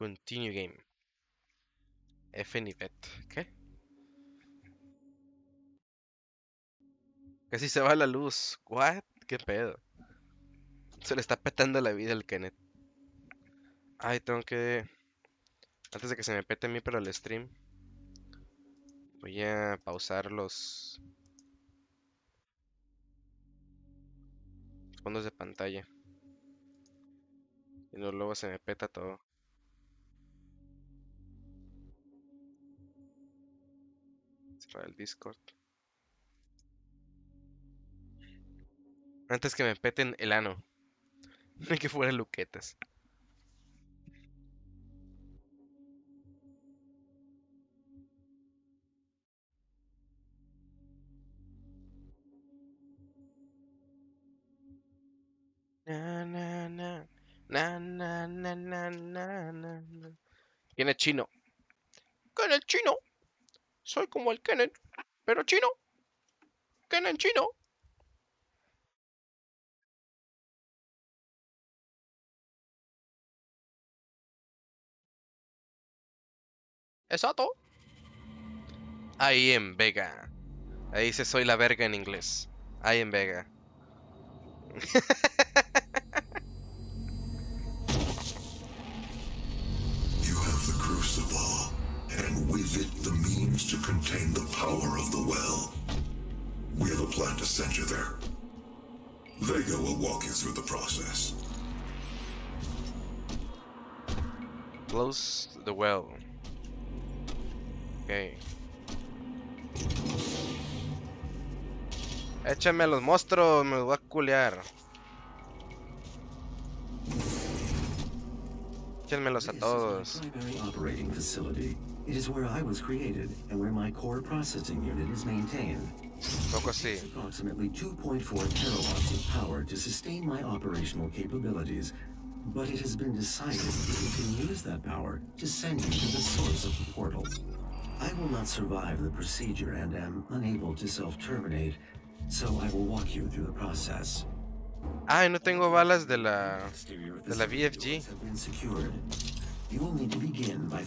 Continue game. F nivet. ¿Qué? Casi se va la luz. What? ¿Qué pedo? Se le está petando la vida al Kenneth. Ay, tengo que... Antes de que se me pete a mí para el stream. Voy a pausar los... Fondos de pantalla. Y luego se me peta todo. El Discord. Antes que me peten el ano. Que fuera luquetas. Na, na, na. Na, na, na, na, na, na. Viene chino. Kenneth chino. Soy como el Kenneth, pero chino. Kenneth chino. Exacto. Ahí en Vega. Ahí dice soy la verga en inglés. Ahí en Vega. the means to contain the power of the well. We have a plan to send you there. Vega will walk you through the process. Close the well. Ok. Échame a los monstruos, me los voy a culear. Échenmelos a This is todos. My primary operating facility. It is where I was created and where my core processing unit is maintained. Poco así. It's approximately 2.4 terawatts of power to sustain my operational capabilities, but it has been decided that we can use that power to send you to the source of the portal. I will not survive the procedure and am unable to self-terminate, so I will walk you through the process. Ay, no tengo balas de la... De la VFG.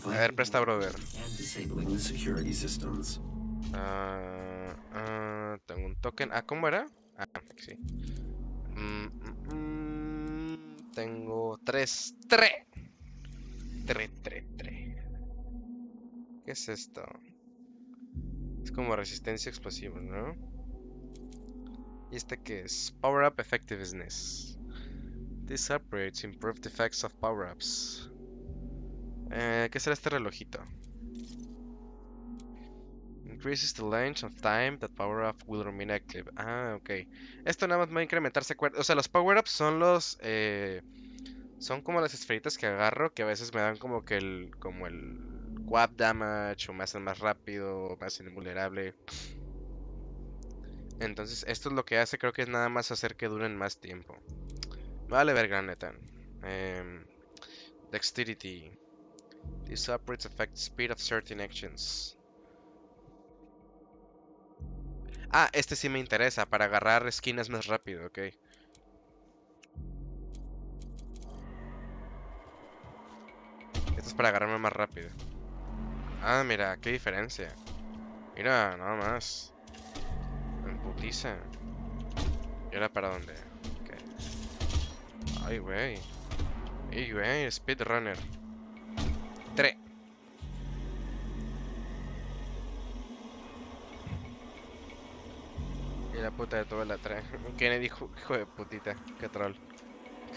A ver, presta, brother. the. Ah, ah, tengo un token. Ah, ¿cómo era? Ah, sí. Mm, mm, mm, tengo tres. ¡Tres! Tres, tres, tres. ¿Qué es esto? Es como resistencia a explosivos, ¿no? ¿Y este qué es? Power Up Effectiveness. This upgrades improved effects of power-ups. Eh, ¿Qué será este relojito? Increases the length of time that power up will remain active. Ah, ok. Esto nada más va a incrementarse. O sea, los power ups son los. eh, son como las esferitas que agarro que a veces me dan como que el. Como el. Quap damage o me hacen más rápido o me invulnerable. Entonces, esto es lo que hace. Creo que es nada más hacer que duren más tiempo. Vale, ver, gran neta. Em, dexterity. These upgrades affect speed of certain actions. Ah, este sí me interesa, para agarrar esquinas más rápido, ok. Esto es para agarrarme más rápido. Ah, mira, qué diferencia. Mira, nada más. En putiza. ¿Y ahora para dónde? Ok. Ay, güey. Ay, güey, speedrunner. Y la puta de todo la trae. Kennedy dijo, hijo de putita, qué troll.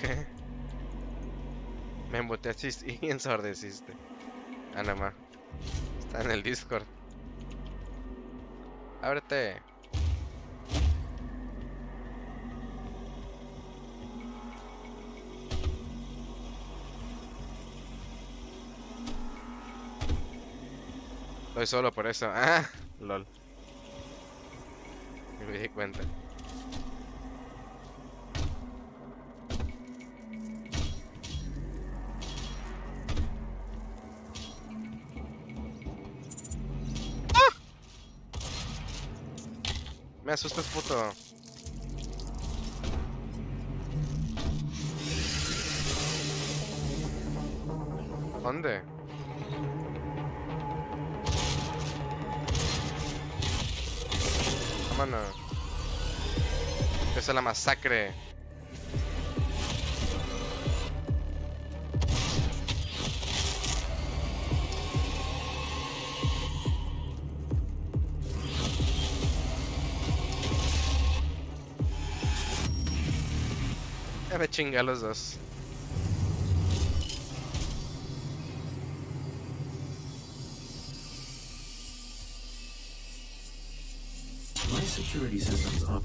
Me emboteaste y ensordeciste. Ah, nada más. Está en el Discord. Ábrete. Estoy solo por eso. Ah, lol. Me di cuenta. ¡Ah! Asustas, puto. ¿Dónde? La masacre. Ya me chingué a los dos.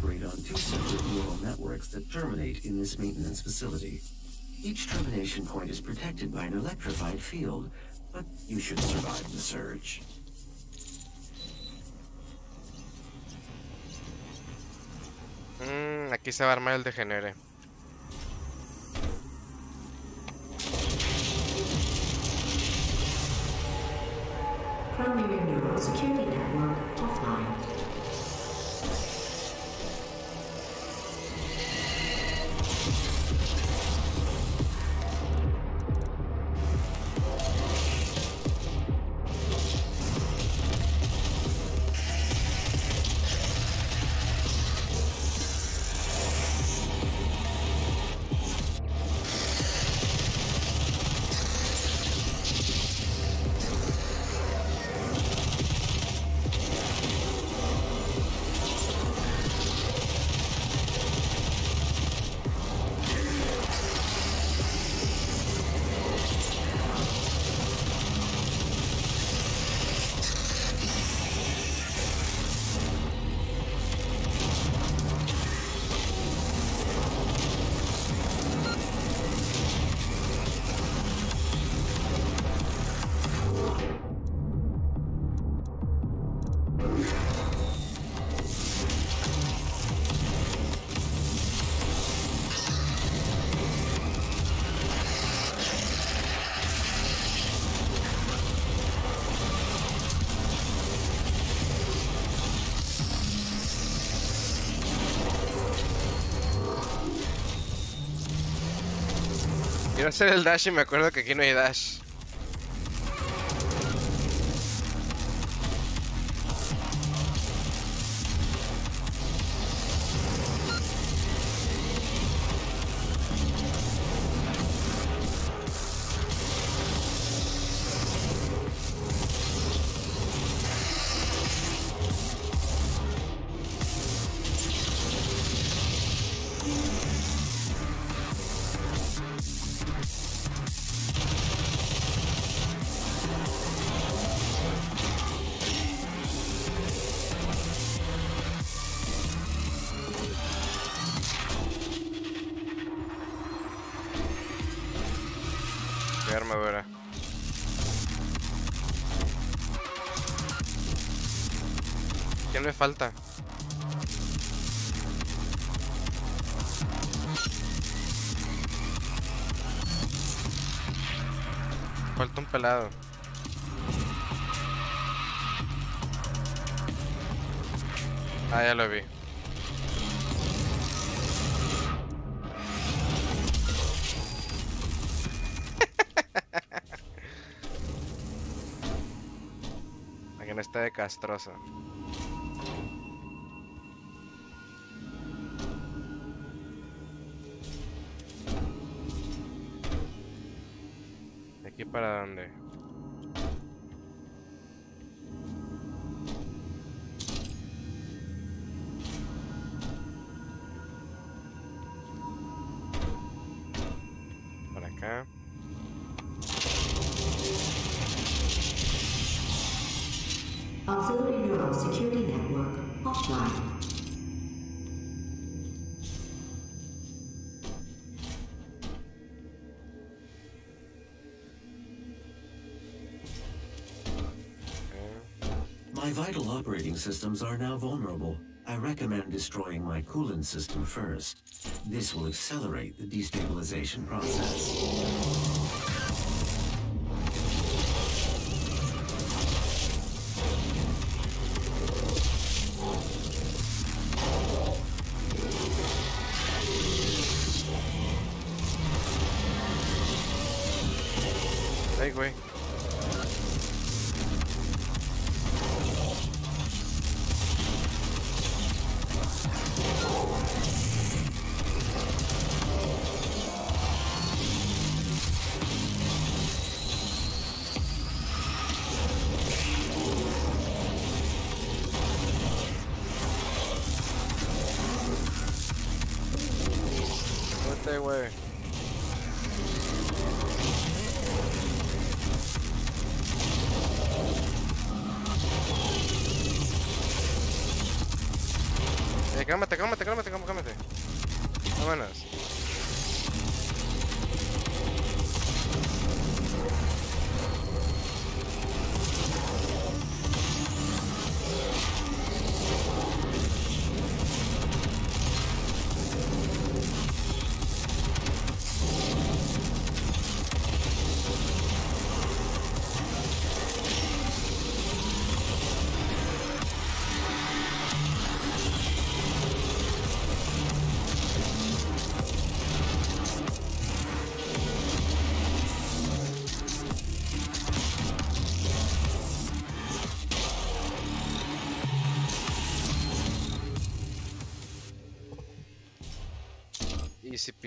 Operate on two separate neural networks that terminate in this maintenance facility. Each termination point is protected by an electrified field, but you should survive the surge. Mm, aquí se va a armar el degenere. Primary neural security Quiero hacer el dash y me acuerdo que aquí no hay dash. Me falta? Falta un pelado. Ah, ya lo vi. No está de castroso. Vital operating systems are now vulnerable. I recommend destroying my coolant system first. This will accelerate the destabilization process.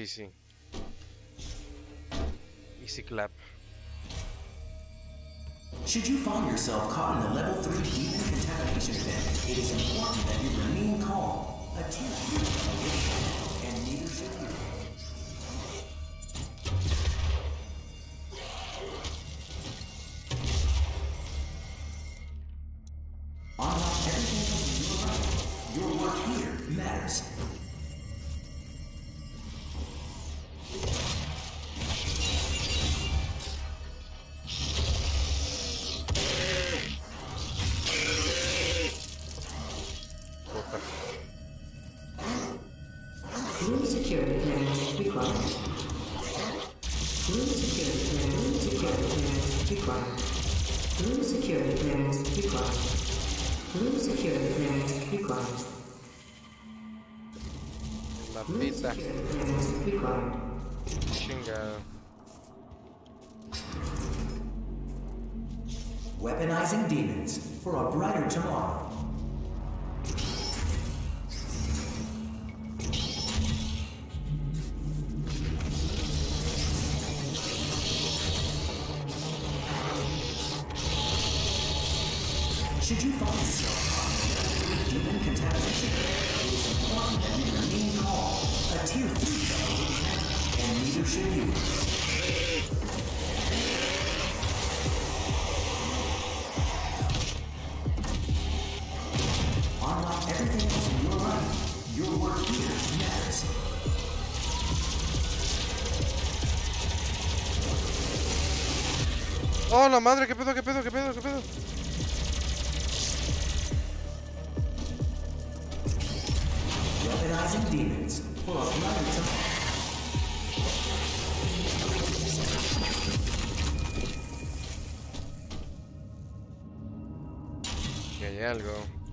Easy. Easy clap. Should you find yourself caught in a level 3 demon contamination event, it is important that you remain calm. Attempt to brighter tomorrow. ¡Oh, la madre! ¿Qué pedo, qué pedo, qué pedo, qué pedo? Que hay algo.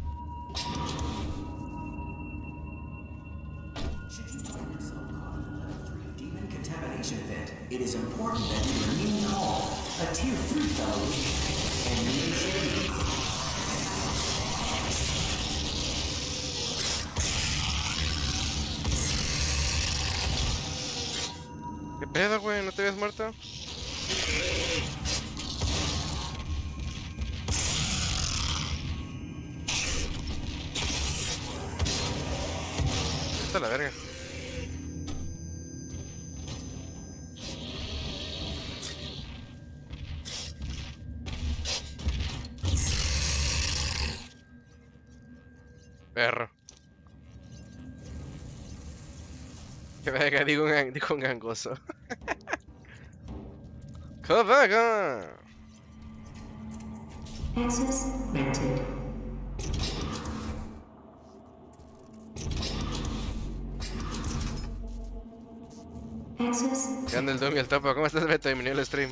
¿Qué pedo, güey? ¿No te habías muerto? La verga. Gan- un gangoso. ¡Que verga! Access granted. Grande el Doom y el Topo, ¿cómo estás, Beto? Bienvenido al stream.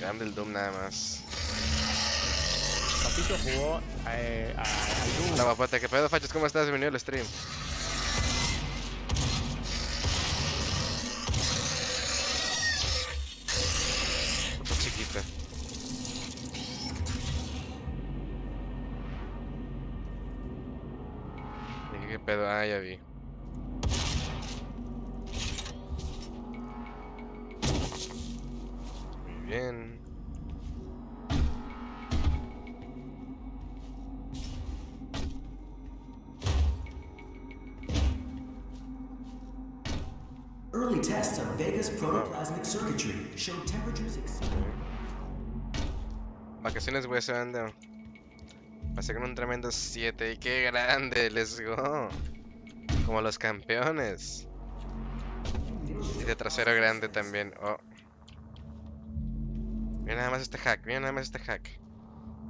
Grande el Doom nada más. Papito jugó eh, a, al Doom. Hola, guapote, ¿qué pedo, fachos? ¿Cómo estás? Bienvenido al stream. Vacaciones huesando. Pasé con un tremendo 7 y qué grande, let's go. Como los campeones. Y de trasero grande también. Oh. Mira nada más este hack, mira nada más este hack.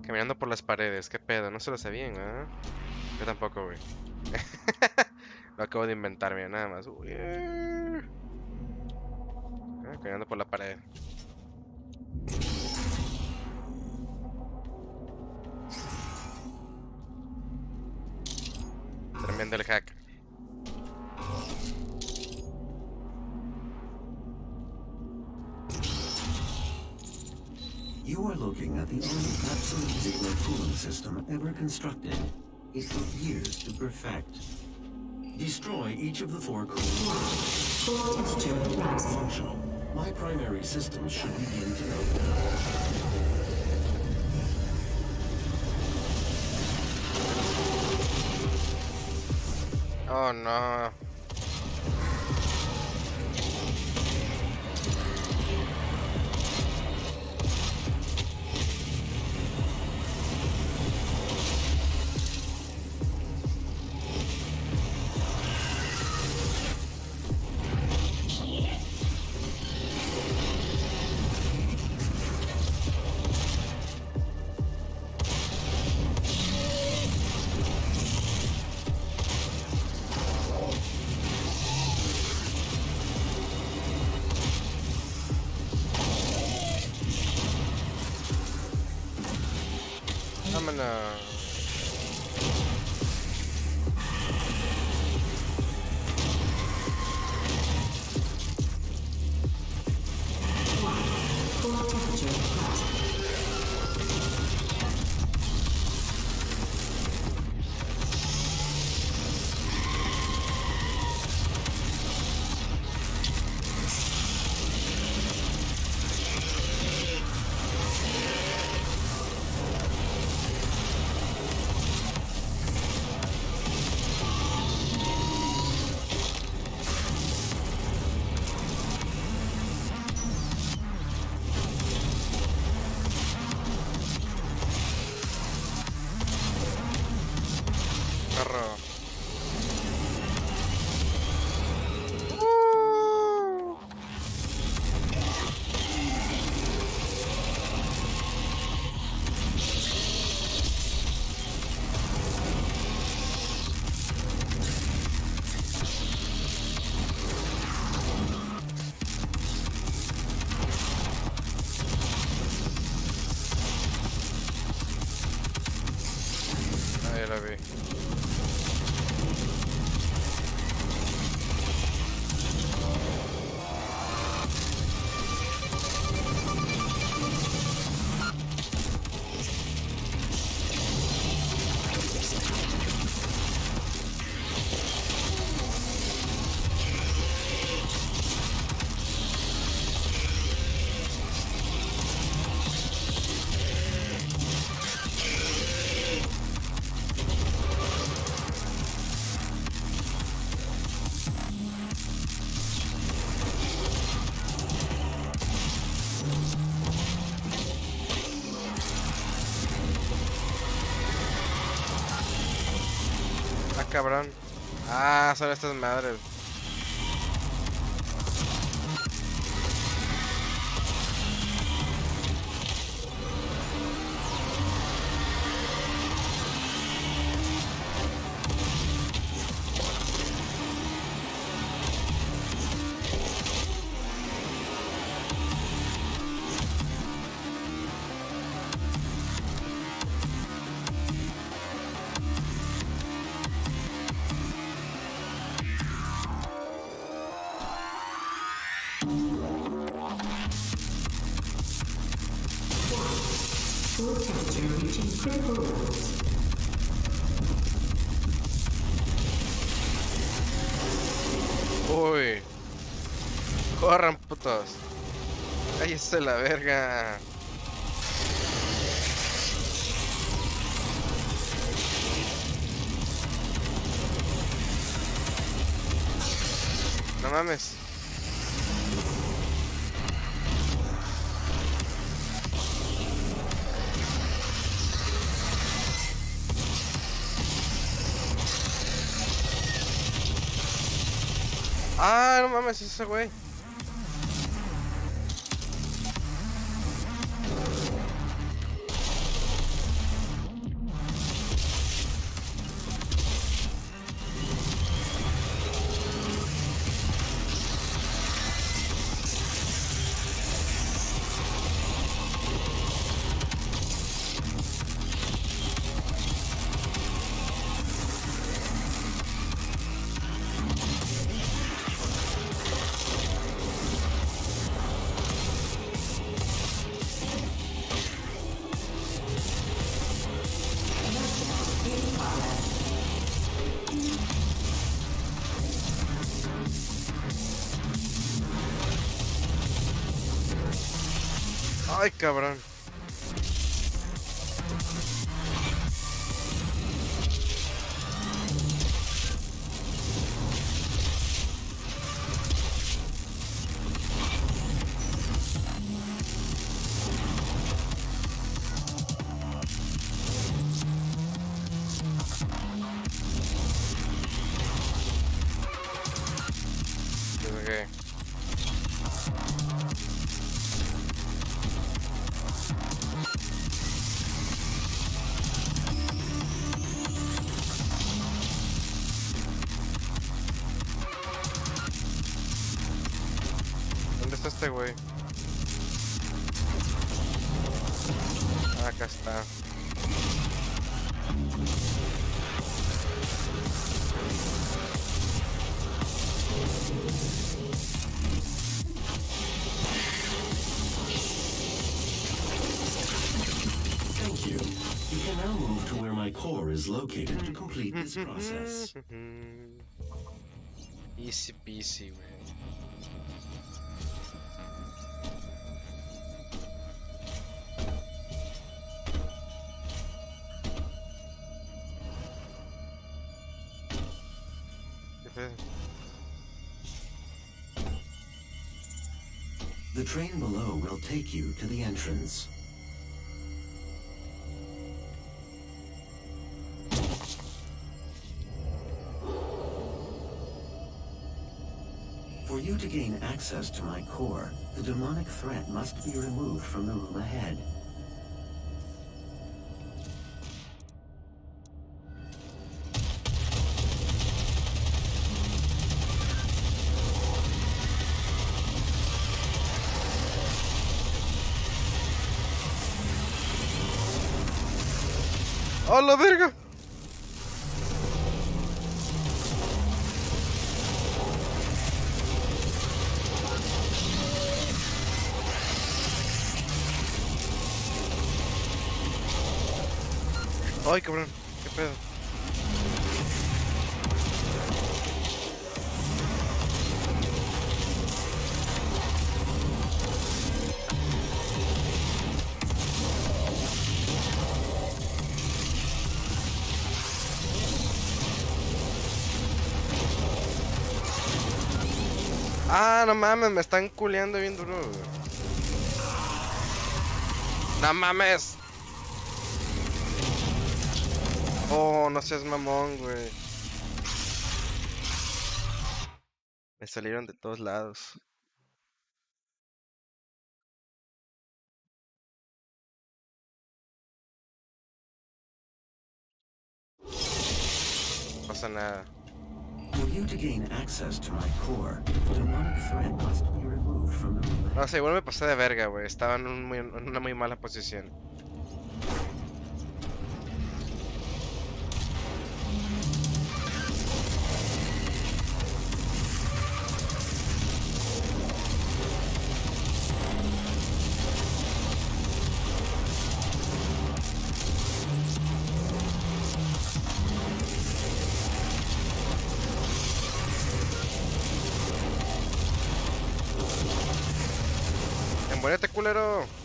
Caminando por las paredes, qué pedo, no se lo sabían, ¿ah? Yo tampoco, güey. lo acabo de inventar, mira nada más. Eh. Ah, caminando por la pared. Tremendo el hack. You are looking at the only absolute Ziegler cooling system ever constructed. It took years to perfect. Destroy each of the four cooling Core temperature rising. functional. My primary system should begin to open. Oh no. Cabrón. Ah, son estas madres. Verga. No mames. Ah, no mames, ese güey. Cabrón. Is located to complete this process. Easy peasy, güey. ¿Qué pedo? The train below will take you to the entrance. Access to my core, the demonic threat must be removed from the room ahead. Mames, me están culeando bien duro. güey. No mames. Oh, no seas mamón, güey. Me salieron de todos lados. No pasa nada. For you to gain access to my core, the demonic threat must be removed from the ahead. No sé, igual me pasé de verga, güey. Estaba en, un muy- en una muy mala posición. Culero.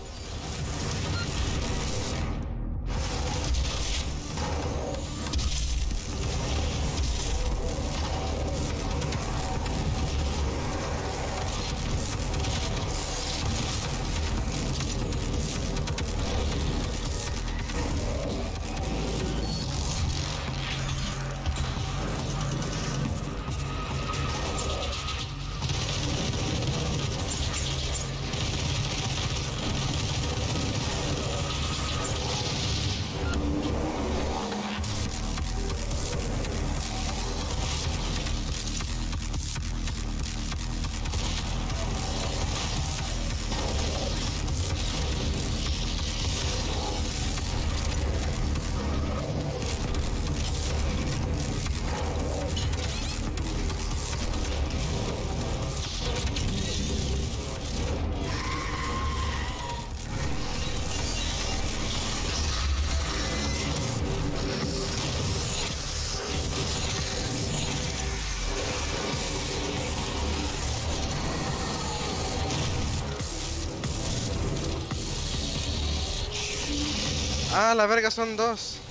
Ah, la verga, son dos.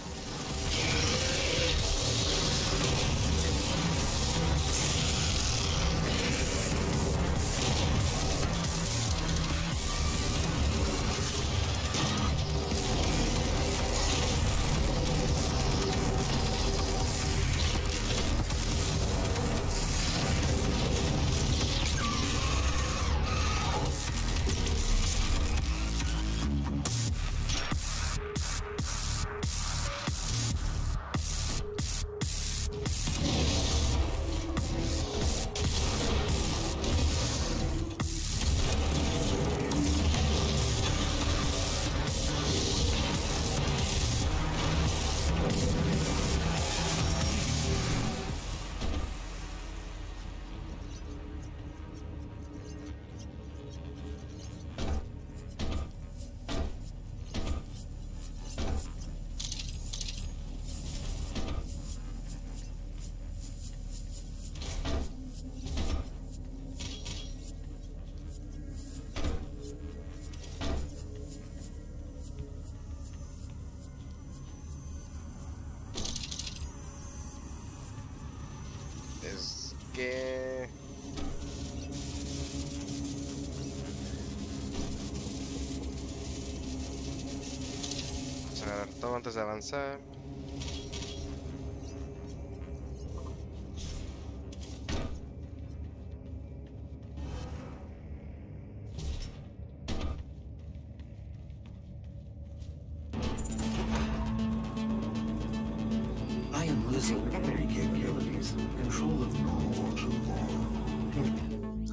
Antes de avanzar.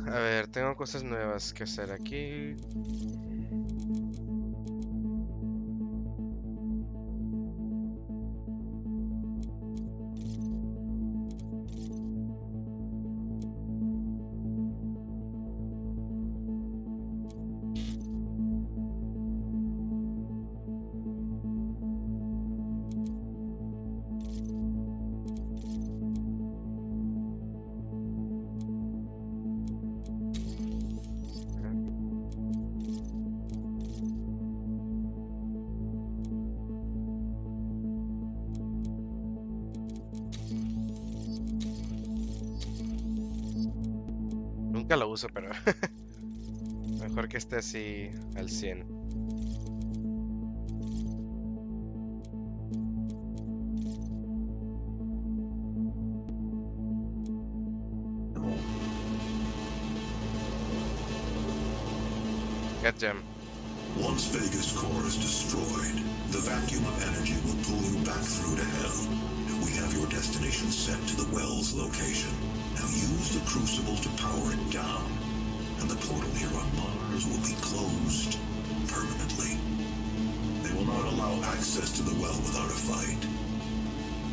A ver, tengo cosas nuevas que hacer aquí. Uso, pero mejor que esté así al 100. Got gem. Once Vegas core is destroyed, the vacuum of energy will pull you back through to hell. We have your destination set to the well's location. Use the crucible to power it down, and the portal here on Mars will be closed permanently. They will not allow access to the well without a fight.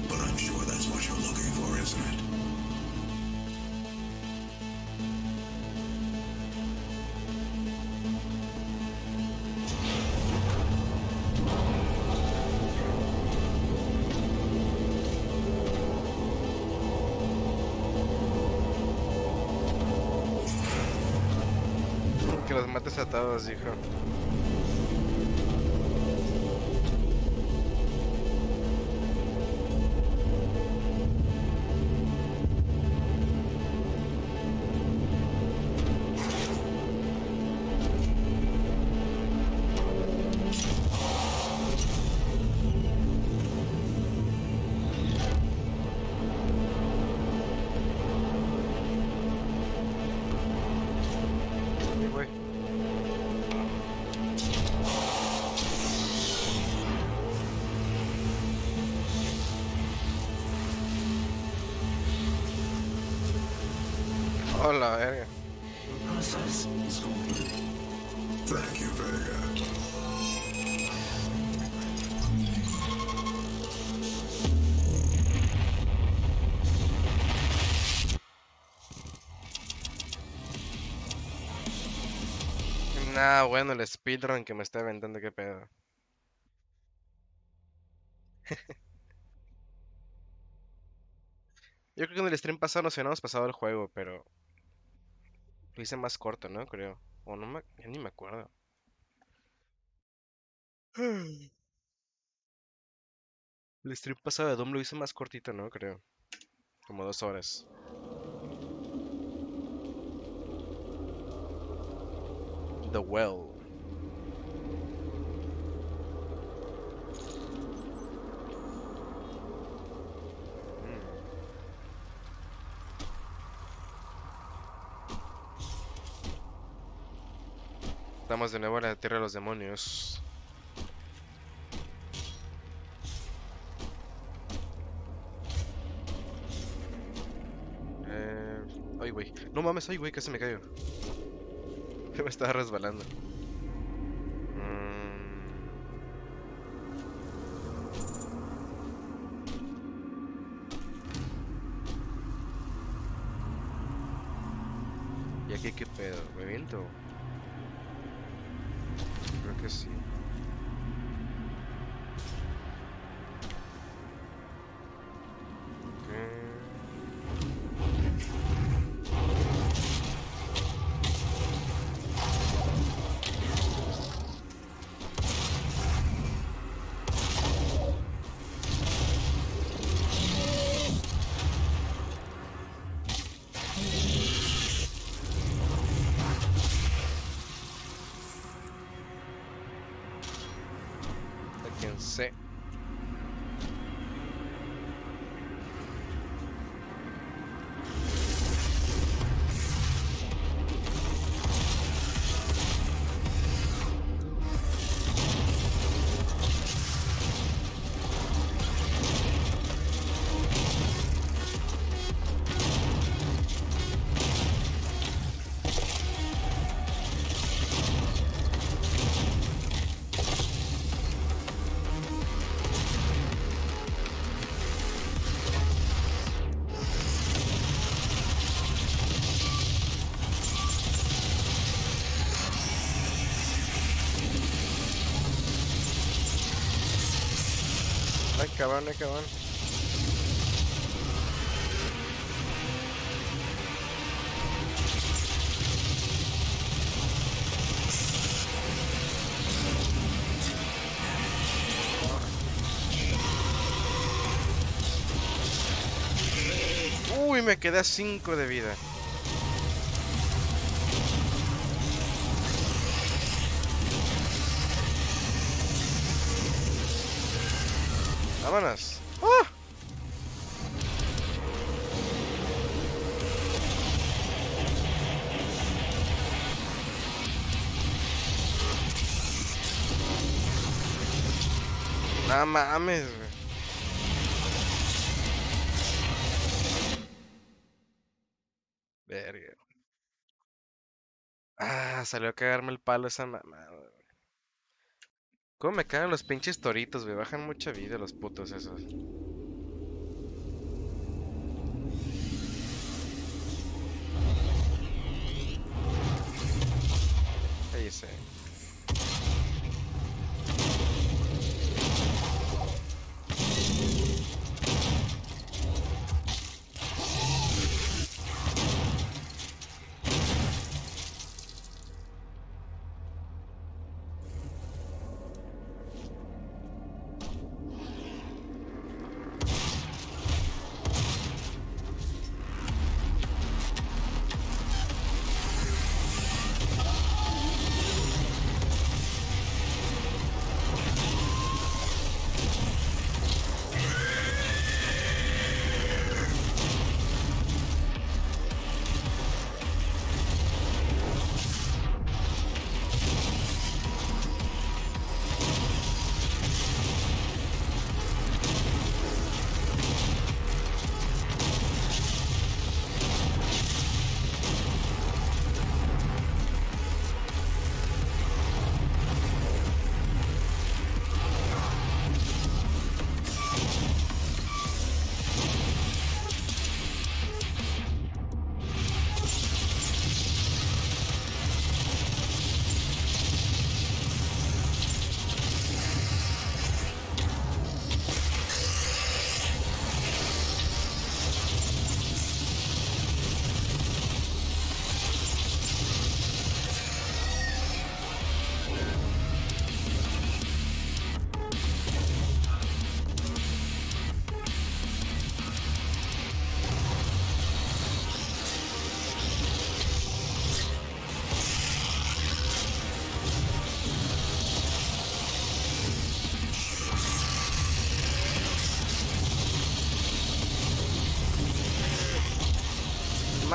But I'm sure that's what you're looking for, isn't it? Que los mates bueno, el speedrun que me está aventando, qué pedo. Yo creo que en el stream pasado nos habíamos pasado el juego, pero lo hice más corto, ¿no? Creo. O no me, ya ni me acuerdo. El stream pasado de Doom lo hice más cortito, ¿no? Creo. Como dos horas. The Well. Estamos de nuevo en la tierra de los demonios. Eh... Ay, güey. No mames, ay, güey, casi me Me estaba resbalando. Mm. ¿Y aquí qué pedo? ¿Me viento? Creo que sí. Ay, cabrón. Uy, me queda 5 de vida. No mames, güey. Verga. Ah, salió a cagarme el palo esa mamada, güey. ¿Cómo me cagan los pinches toritos, güey? Bajan mucha vida los putos esos. Cállese.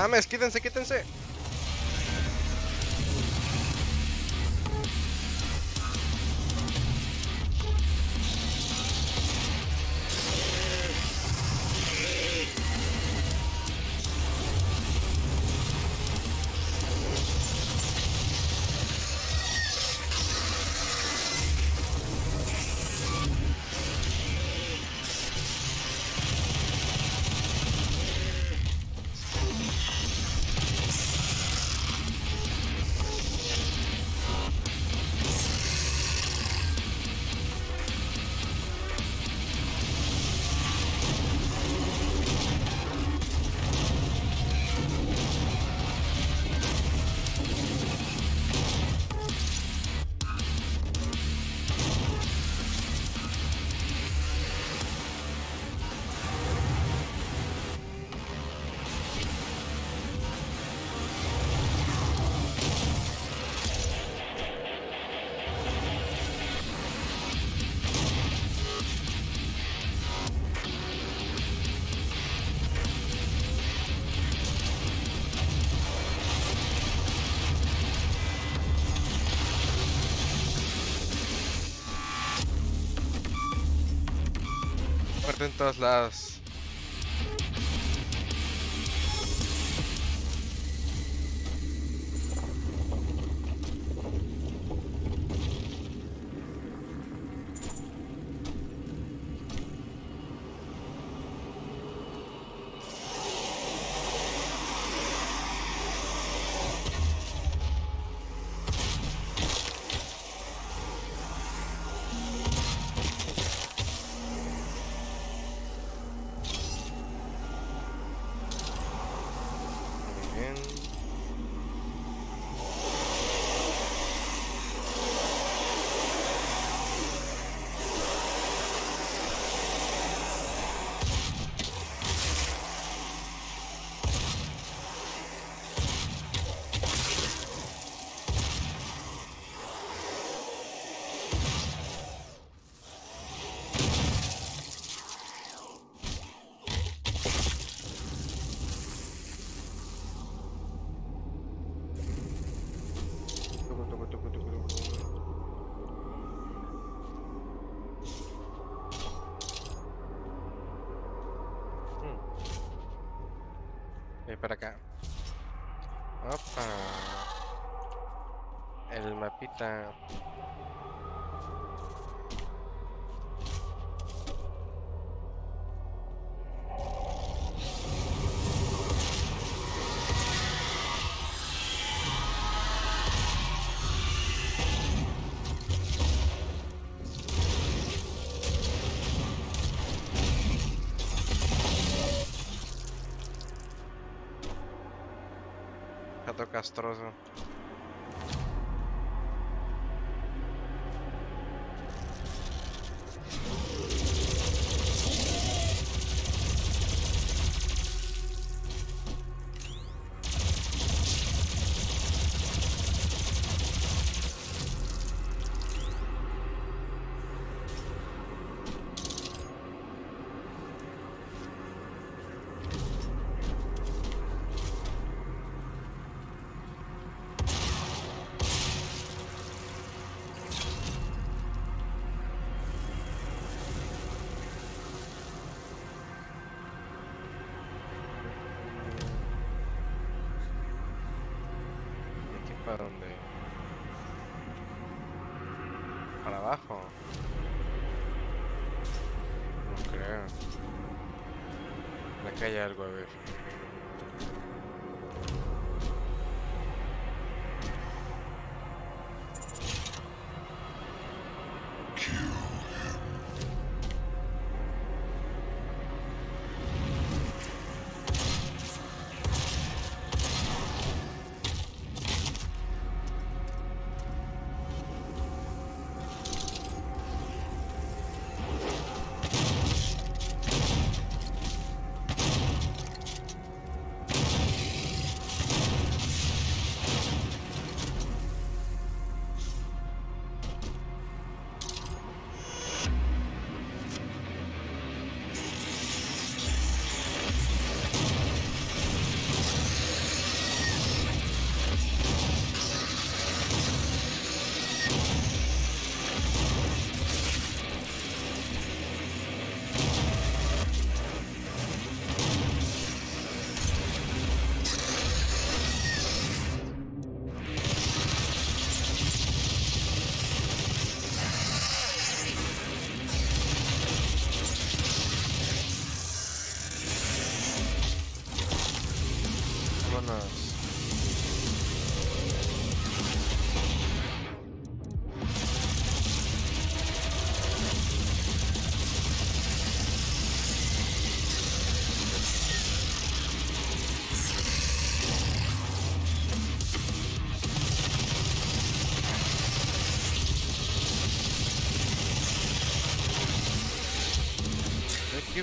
Mames, quítense, quítense. Muerte en para acá. Opa. El mapita. сразу. Acá hay algo, a ver.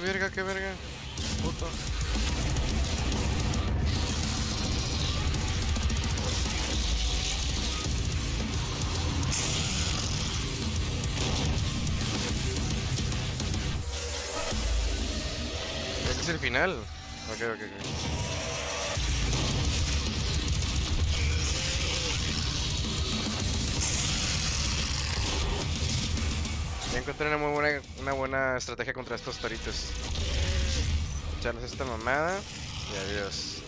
Verga, qué verga? Puto. Este es el final. Ok, ok, ok. Encontré una muy buena, una buena estrategia contra estos toritos. Echarles esta mamada y adiós.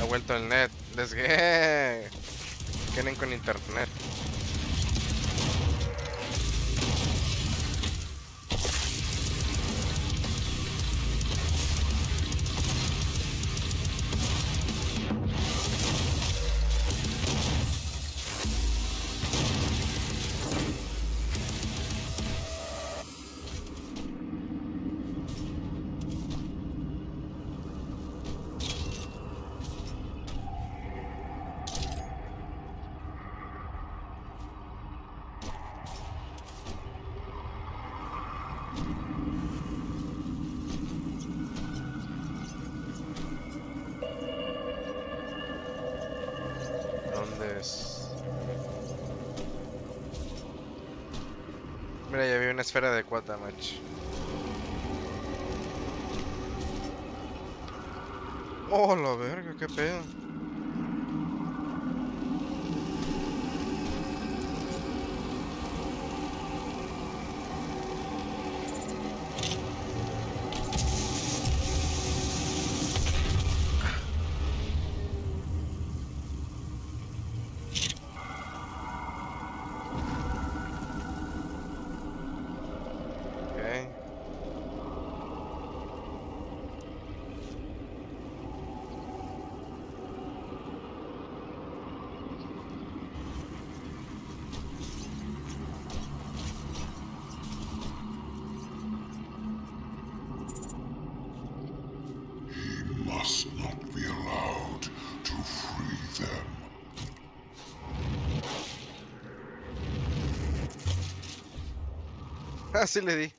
Ha vuelto el net. Les que Quieren con internet. Esfera de Quatamach. Oh, la verga, qué pedo. Ah, sí le di.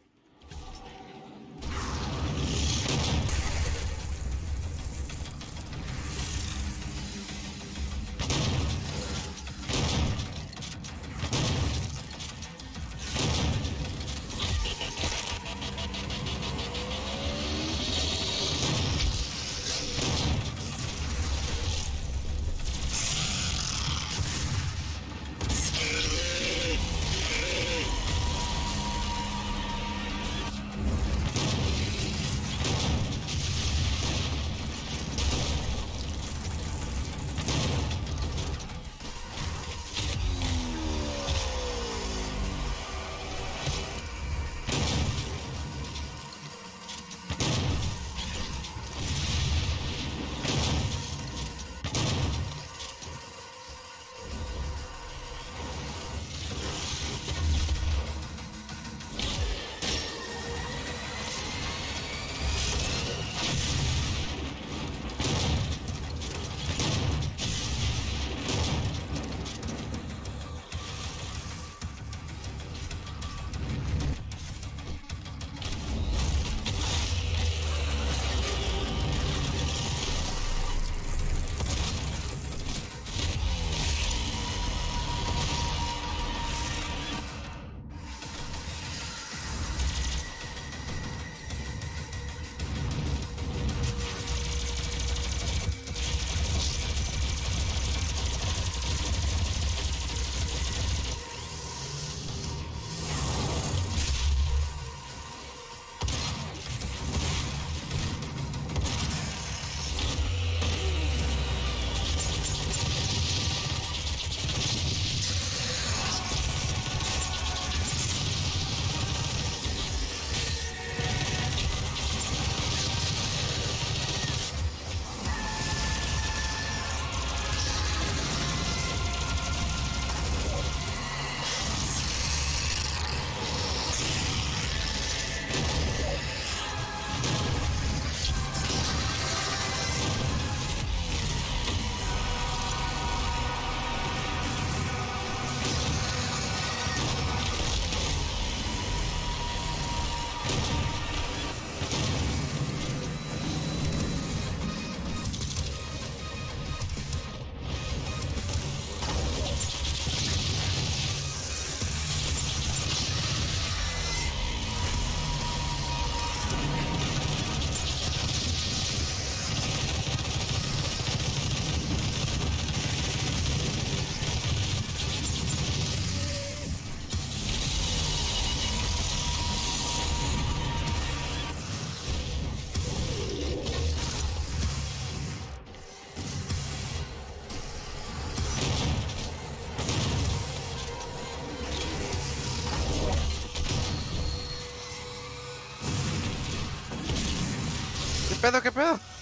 Pedo, qué pedo?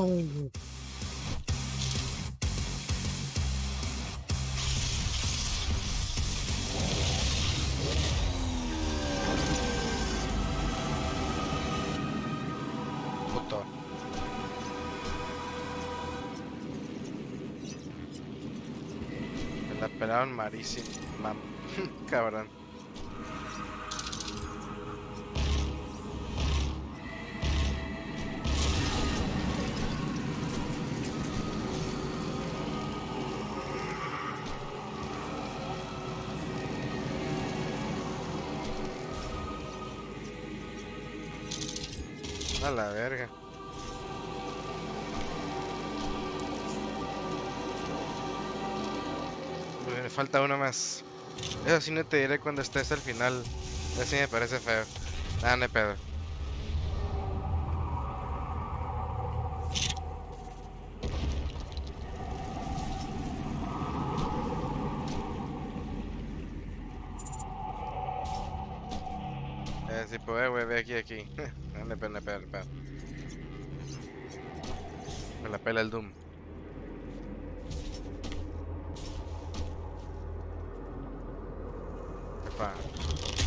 Puto. Me la pelaron marísimo, mam. Cabrón. La verga. Me falta uno más. Eso sí no te diré cuando estés al final. Eso sí me parece feo. Ah, hay pedo. Pela el Doom. Epa.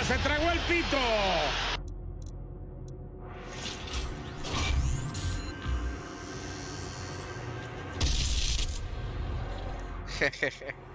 ¡Archundia se tragó el pito!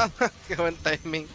Ah, qué buen timing.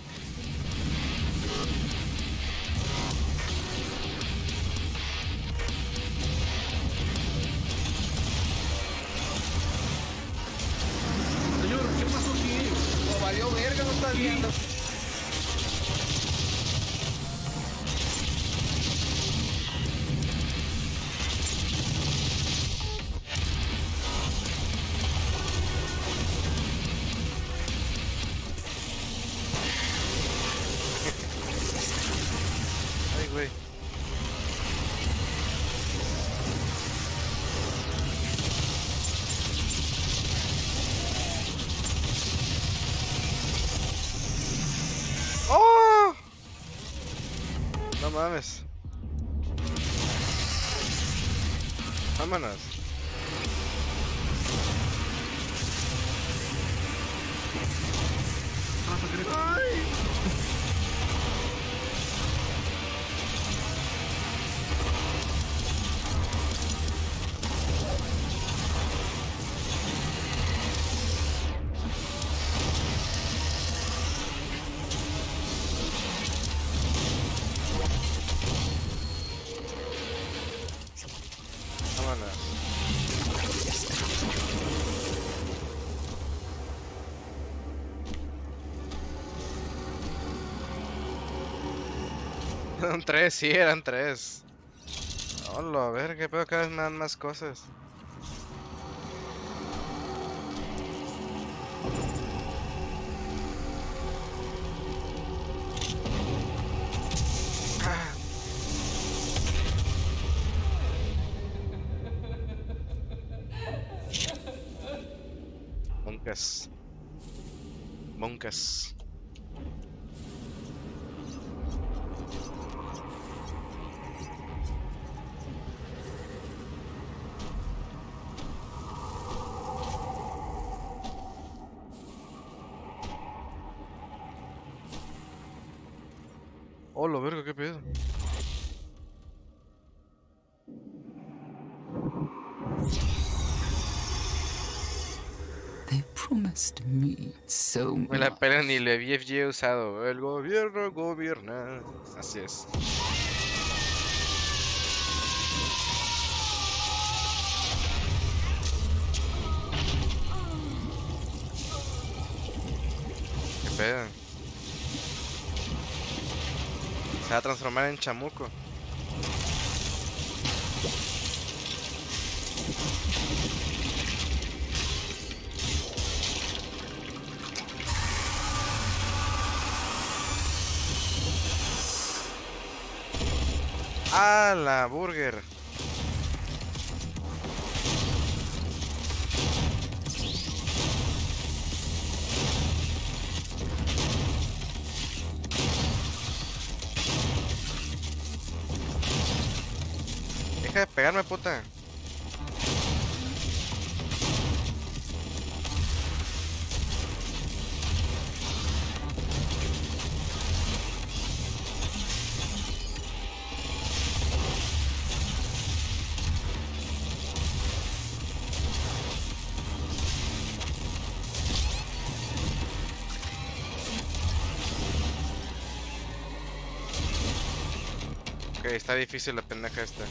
Mames. Vámonos. Vámonos. Tres, sí, eran tres. Hola, a ver, qué pedo, cada vez me dan más cosas. Le BFG usado. El gobierno gobierna. Así es. ¿Qué pedo? Se va a transformar en chamuco. ¡Ah, la burger! Deja de pegarme, puta. Está difícil la pendeja esta.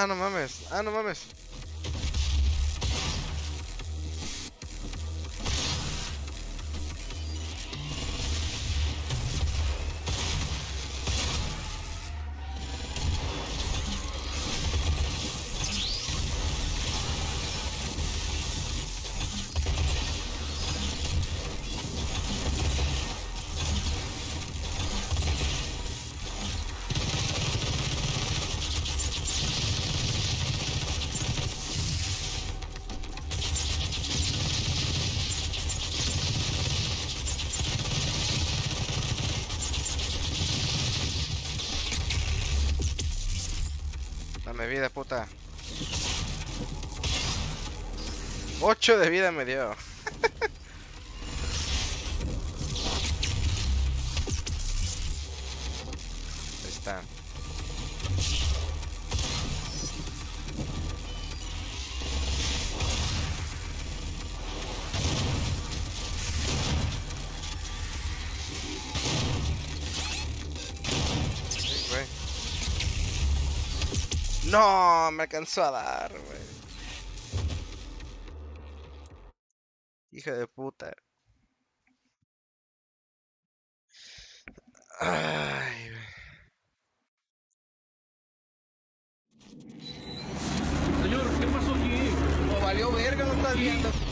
Ah, no mames. Ah, no mames. 8 de vida me dio. Está. No, me alcanzó a dar, Hija de puta. Ay. Señor, ¿qué pasó aquí? Como valió verga, no estás viendo.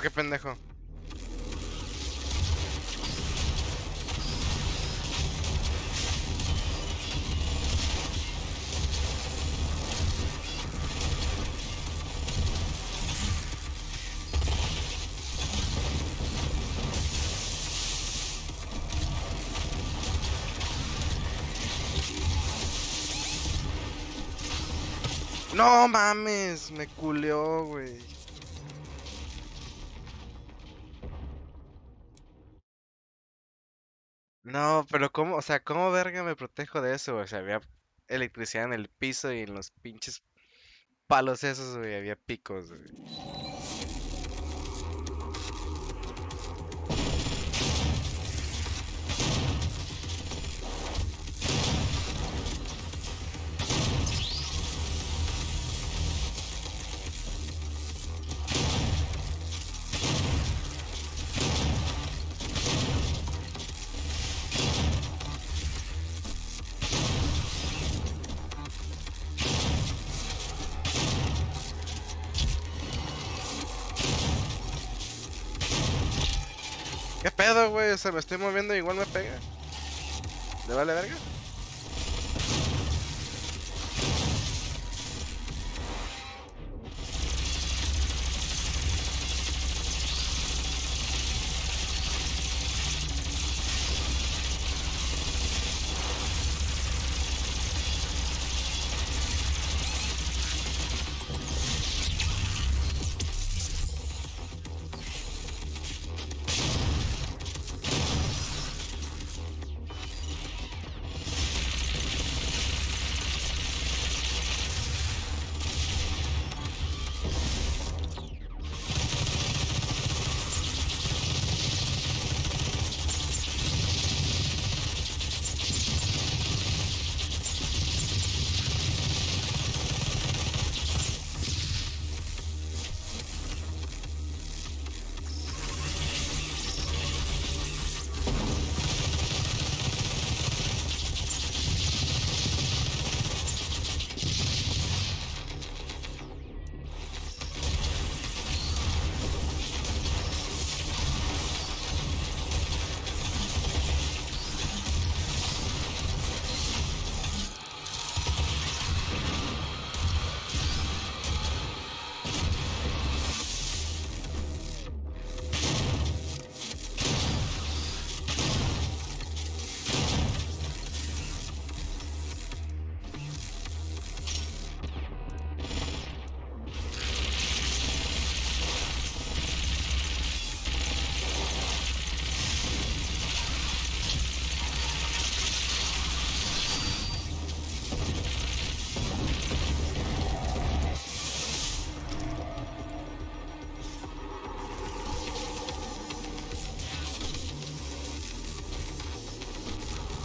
No, qué pendejo. No mames, me culeó, güey. No, pero cómo, o sea, ¿cómo verga me protejo de eso? O sea, había electricidad en el piso y en los pinches palos esos, güey, había picos. Pedo, güey? O sea, me estoy moviendo igual me pega. ¿Le vale verga?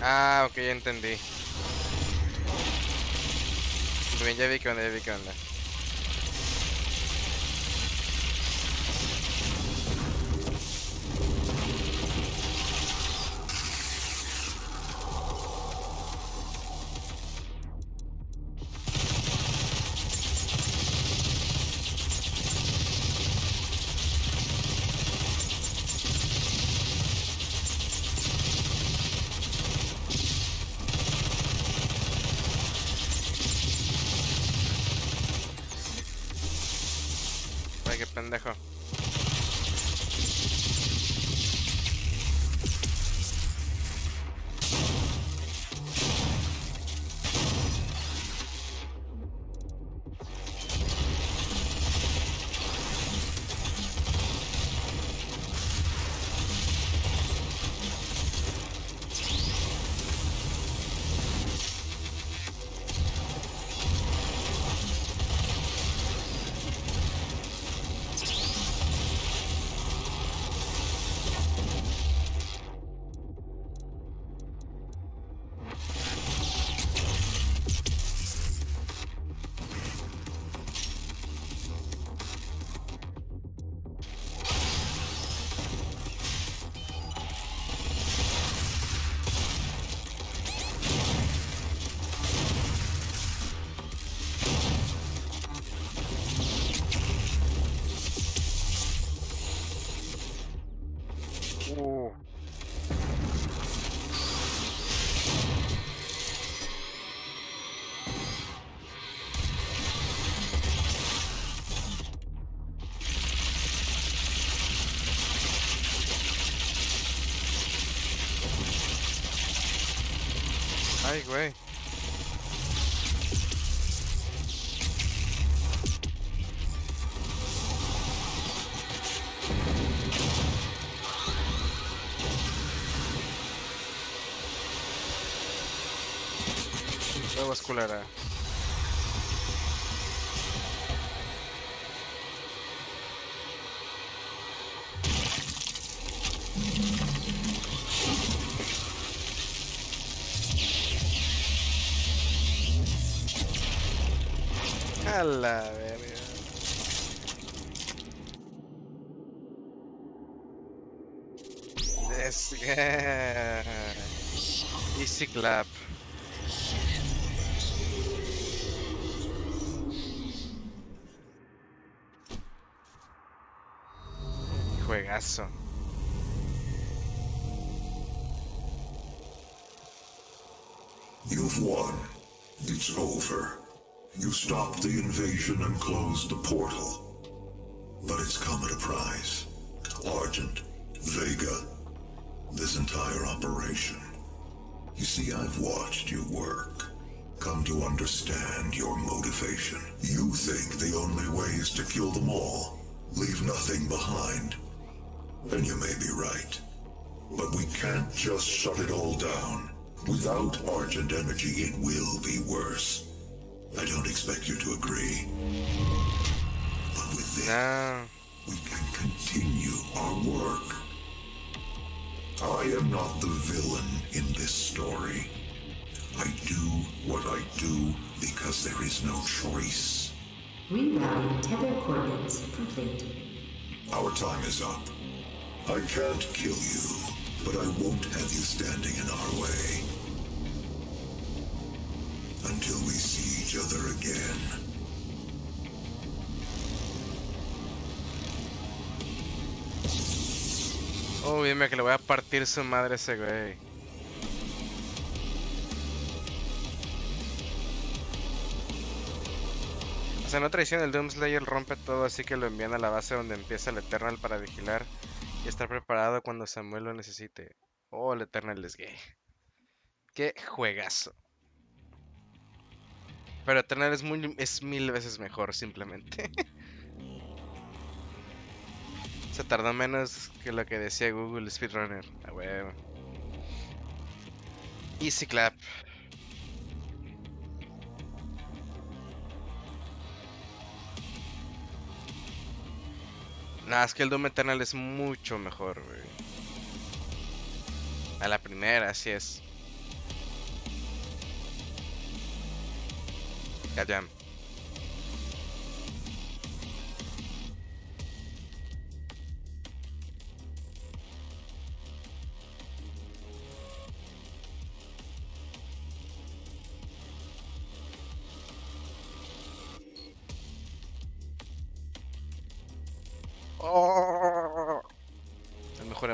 Ah, ok, ya entendí. Bien, ya vi que onda, ya vi que onda. Huevos culera. A la verga. This guy. Easy clap. Juegazo. You've won. It's over. You stopped the invasion and closed the portal. But it's come at a price. Argent, Vega, this entire operation. You see, I've watched you work. Come to understand your motivation. You think the only way is to kill them all. Leave nothing behind. And you may be right. But we can't just shut it all down. Without Argent energy, it will be worse. I don't expect you to agree. But with this, No. we can continue our work. I am not the villain in this story. I do what I do because there is no choice. Rerouting tether coordinates complete. Our time is up. I can't kill you, but I won't have you standing in our way. Until we see each other again. Oh, dime que le voy a partir su madre ese güey. O sea, en otra edición el Doomslayer rompe todo, así que lo envían a la base donde empieza el Eternal para vigilar y estar preparado cuando Samuel lo necesite. Oh, Eternal es gay. Qué juegazo. Pero Eternal es, muy, es mil veces mejor, simplemente. Se tardó menos que lo que decía Google Speedrunner. A huevo. Easy clap. Nada, es que el Doom Eternal es mucho mejor, güey. A la primera, así es. Callan.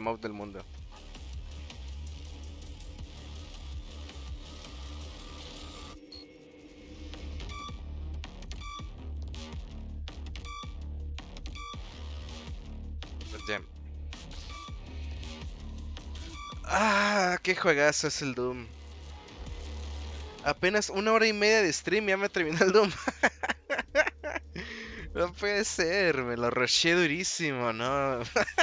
El mejor emote del mundo. Gem. Ah, qué juegazo es el Doom. Apenas una hora y media de stream ya me terminó el Doom. no puede ser, me lo rusheé durísimo, ¿no?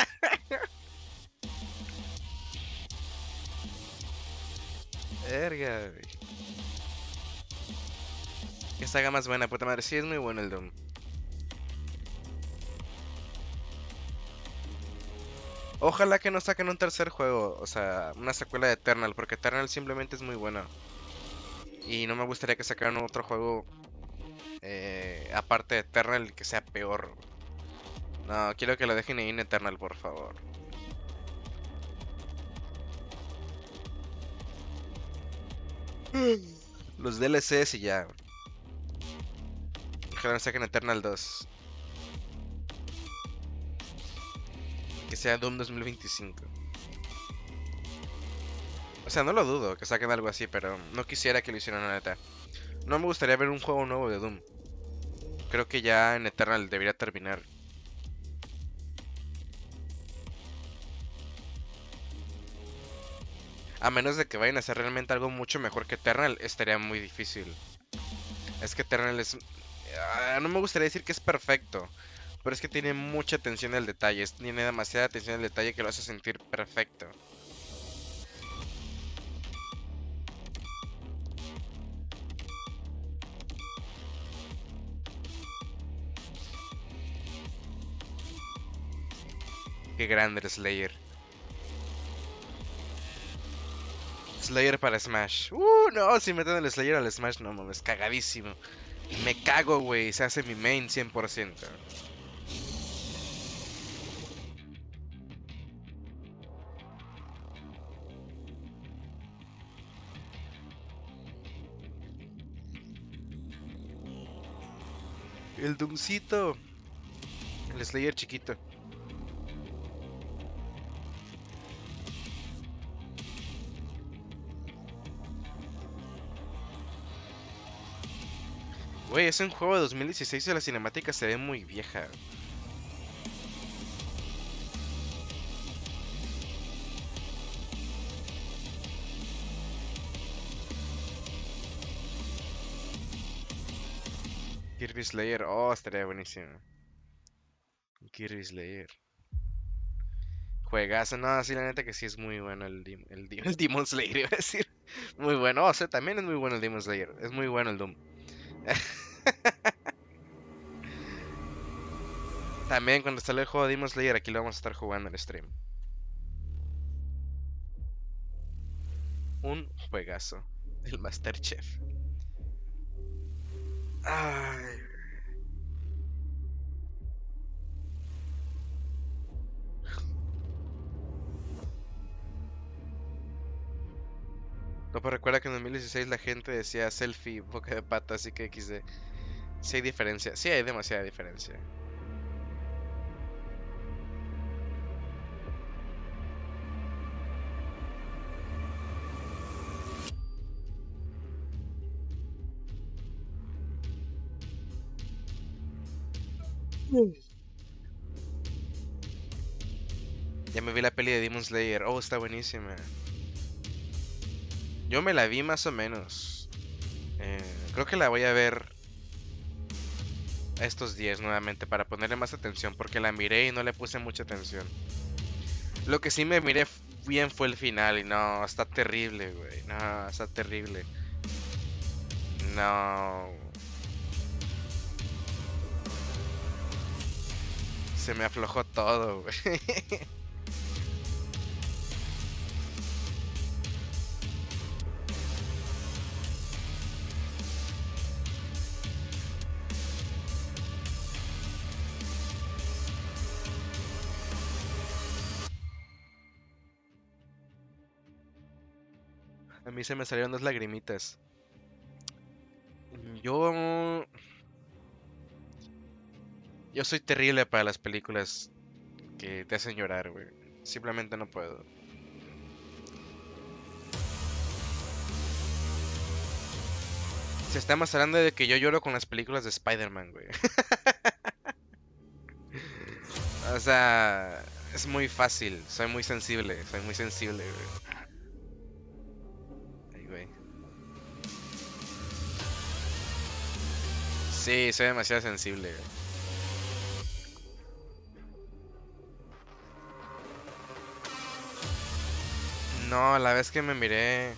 Que saga más buena, puta madre. Sí, es muy bueno el Doom. Ojalá que no saquen un tercer juego, o sea, una secuela de Eternal, porque Eternal simplemente es muy bueno. Y no me gustaría que sacaran otro juego eh, aparte de Eternal que sea peor. No, quiero que lo dejen ahí en Eternal, por favor. Los DLCs y ya. Ojalá saquen Eternal 2. Que sea Doom 2025. O sea, no lo dudo que saquen algo así, pero no quisiera que lo hicieran la neta. No me gustaría ver un juego nuevo de Doom. Creo que ya en Eternal debería terminar. A menos de que vayan a hacer realmente algo mucho mejor que Eternal, estaría muy difícil. Es que Eternal es... ah, no me gustaría decir que es perfecto, pero es que tiene mucha atención al detalle. Tiene demasiada atención al detalle que lo hace sentir perfecto. Qué grande el Slayer. Slayer para Smash. Uh, no, si meten el Slayer al Smash, no mames, cagadísimo. Me cago, güey, se hace mi main 100%. El Doomcito. El Slayer chiquito. Güey, es un juego de 2016 y la cinemática se ve muy vieja. Kirby Slayer, oh, estaría buenísimo. Kirby Slayer. Juegazo, no, sí, la neta que sí es muy bueno el, el, el Demon Slayer, iba a decir. Muy bueno, o sea, también es muy bueno el Demon Slayer. Es muy bueno el Doom. También cuando sale el juego de Demon aquí lo vamos a estar jugando en stream. Un juegazo. El Masterchef. Ay. No, pero recuerda que en 2016 la gente decía selfie, boca de pata, así que XD. Sí hay diferencia. Sí hay demasiada diferencia. Ya me vi la peli de Demon Slayer. Oh, está buenísima. Yo me la vi más o menos. Eh, creo que la voy a ver estos días nuevamente para ponerle más atención porque la miré y no le puse mucha atención. Lo que sí me miré bien fue el final y no, está terrible, güey. No, está terrible. No. se me aflojó todo. A mí se me salieron dos lagrimitas. Yo yo soy terrible para las películas que te hacen llorar, güey. Simplemente no puedo. Se estamos hablando de que yo lloro con las películas de Spider-Man, güey. o sea, es muy fácil. Soy muy sensible. Soy muy sensible, güey. Ay, güey. Sí, soy demasiado sensible, güey. No, la vez que me miré.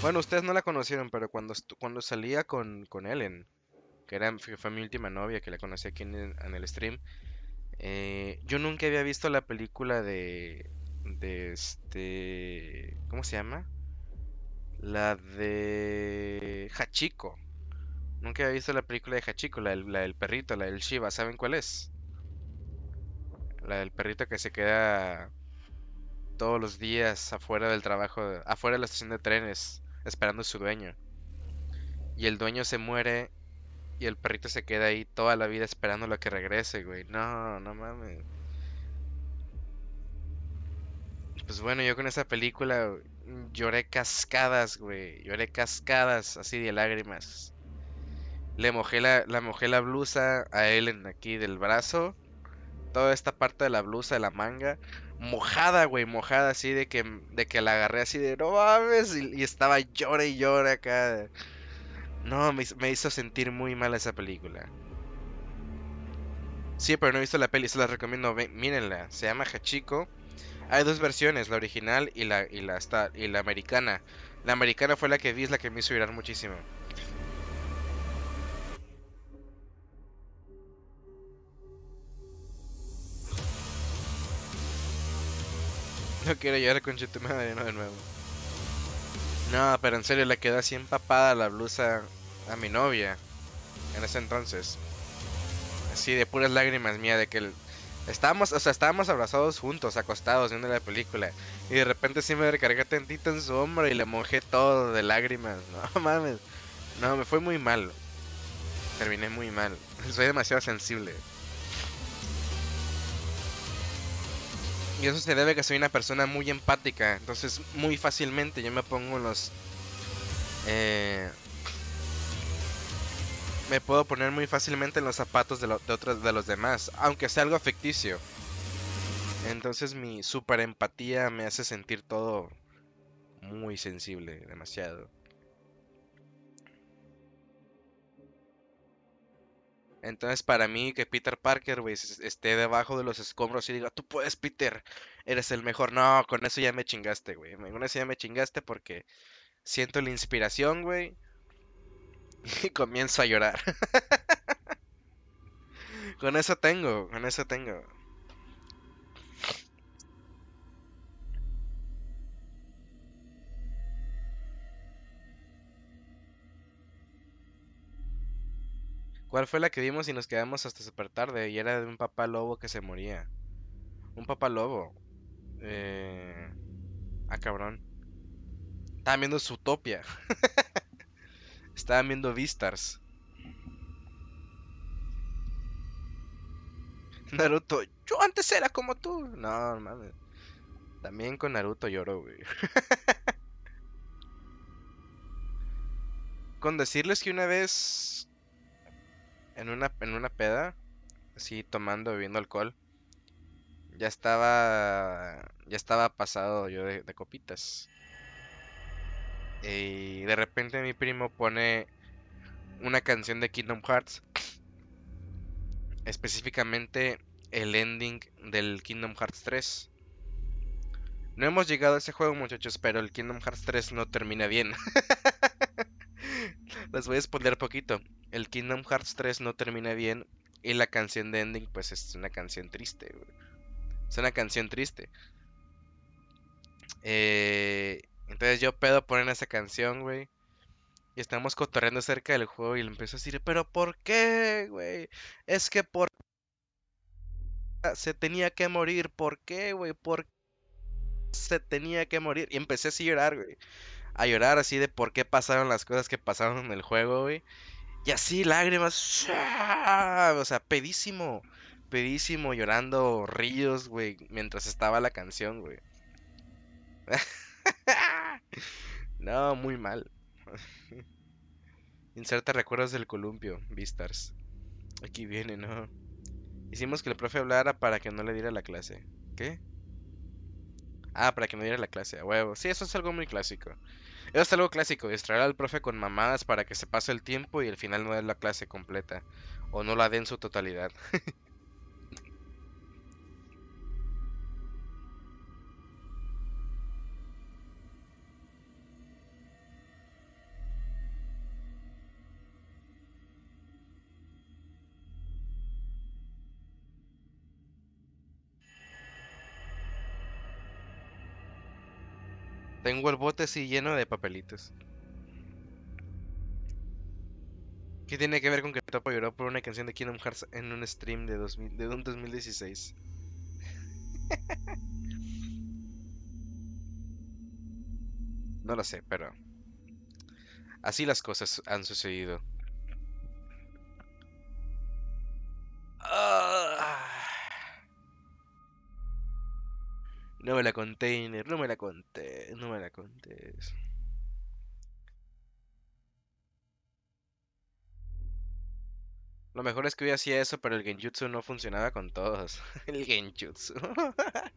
Bueno, ustedes no la conocieron, pero cuando, cuando salía con, con Ellen, que era, fue mi última novia, que la conocí aquí en el, en el stream, eh, yo nunca había visto la película de. de este. ¿Cómo se llama? La de. Hachiko. Nunca había visto la película de Hachiko, la del, la del perrito, la del Shiva. ¿Saben cuál es? La del perrito que se queda todos los días afuera del trabajo, afuera de la estación de trenes, esperando a su dueño. Y el dueño se muere y el perrito se queda ahí toda la vida esperando a que regrese, güey. No, no mames. Pues bueno, yo con esa película lloré cascadas, güey. Lloré cascadas así de lágrimas. Le mojé la, la mojé la blusa a Ellen aquí del brazo. Toda esta parte de la blusa, de la manga mojada, güey, mojada así de que, de que la agarré así de no mames y, estaba llora y llora acá. No, me, hizo- sentir muy mal esa película. Sí, pero no he visto la peli, se la recomiendo, ve- mírenla. Se llama Hachiko. Hay dos versiones, la original y la, y la, y la americana. La americana fue la que vi, es la que me hizo llorar muchísimo. No quiero llorar con tu madre, no de nuevo. No, pero en serio le quedó así empapada la blusa a mi novia en ese entonces. Así de puras lágrimas mía de que el- estábamos, o sea, estábamos abrazados juntos, acostados viendo la película y de repente sí me recargué tantito en su hombro y le mojé todo de lágrimas. No mames. No, me fue muy mal. Terminé muy mal. Soy demasiado sensible. Y eso se debe a que soy una persona muy empática. Entonces, muy fácilmente yo me pongo los. eh, me puedo poner muy fácilmente en los zapatos de, lo- de otros de los demás, aunque sea algo ficticio. Entonces, mi super empatía me hace sentir todo muy sensible, demasiado. Entonces, para mí, que Peter Parker, güey, es- esté debajo de los escombros y diga, tú puedes, Peter, eres el mejor. No, con eso ya me chingaste, güey. Con eso ya me chingaste porque siento la inspiración, güey. Y comienzo a llorar. Con eso tengo, con eso tengo. ¿Cuál fue la que vimos y nos quedamos hasta súper tarde? Y era de un papá lobo que se moría. Un papá lobo. Eh... Ah, cabrón. Estaban viendo Zootopia. Estaban viendo Vistars. Naruto, yo antes era como tú. No, mames. También con Naruto lloró, güey. con decirles que una vez en una en una peda, así tomando, bebiendo alcohol, ya estaba ya estaba pasado yo de, copitas. Y de repente mi primo pone una canción de Kingdom Hearts. Específicamente el ending del Kingdom Hearts 3. No hemos llegado a ese juego, muchachos, pero el Kingdom Hearts 3 no termina bien. Les voy a spoiler poquito. El Kingdom Hearts 3 no termina bien y la canción de ending pues es una canción triste. güey. Es una canción triste. Eh, entonces yo pedo poner esa canción, güey. Y estamos cotorreando cerca del juego y le empiezo a decir, pero ¿por qué, güey? Es que por... Se tenía que morir, ¿por qué, güey? ¿Por se tenía que morir. Y empecé así a llorar, güey. A llorar así de por qué pasaron las cosas que pasaron en el juego, güey. Y así, lágrimas. O sea, pedísimo. Pedísimo, llorando ríos, güey. Mientras estaba la canción, güey. no, muy mal. Inserta recuerdos del columpio, Vistars. Aquí viene, ¿no? Hicimos que el profe hablara para que no le diera la clase. ¿Qué? Ah, para que no diera la clase, a huevo. Sí, eso es algo muy clásico. Eso es algo clásico, distraer al profe con mamadas para que se pase el tiempo y al final no dé la clase completa. O no la dé en su totalidad. Tengo el bote así lleno de papelitos. ¿Qué tiene que ver con que Topo lloró por una canción de Kingdom Hearts en un stream de, 2000 de un 2016? No lo sé, pero así las cosas han sucedido. No me la container, no me la conté, no me la contés. Lo mejor es que hoy hacía eso, pero el genjutsu no funcionaba con todos. El genjutsu.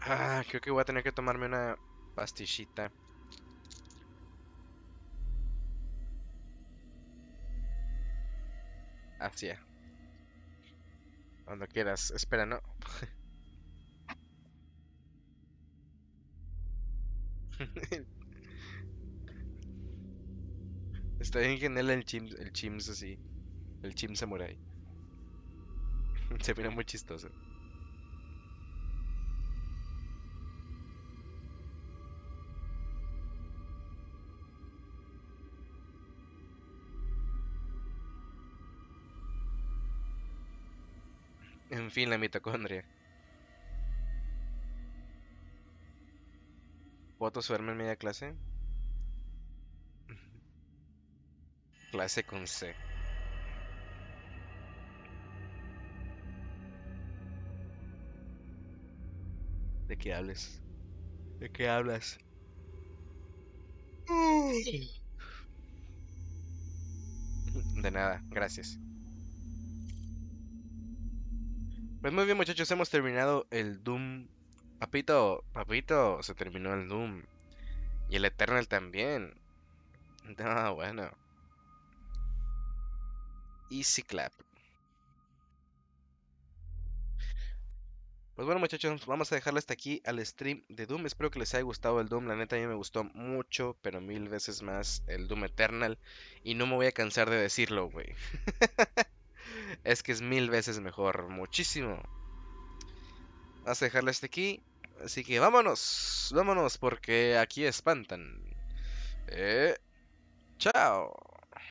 Ah, creo que voy a tener que tomarme una pastillita. Hacia. Cuando quieras. Espera, no. Está bien genial el Chims, el Chims así. El Chim Samurai. Se mira muy chistoso. En fin, la mitocondria. ¿Puedo sudarme en media clase? Clase con C. ¿De qué hables? ¿De qué hablas? De nada, gracias. Pues muy bien muchachos, hemos terminado el Doom. Papito, papito, se terminó el Doom. Y el Eternal también. No, bueno. Easy clap. Pues bueno muchachos, vamos a dejarle hasta aquí al stream de Doom. Espero que les haya gustado el Doom. La neta a mí me gustó mucho, pero mil veces más el Doom Eternal. Y no me voy a cansar de decirlo, güey. es que es mil veces mejor, muchísimo. Vamos a dejarle hasta aquí. Así que vámonos, vámonos, porque aquí espantan. Eh, chao.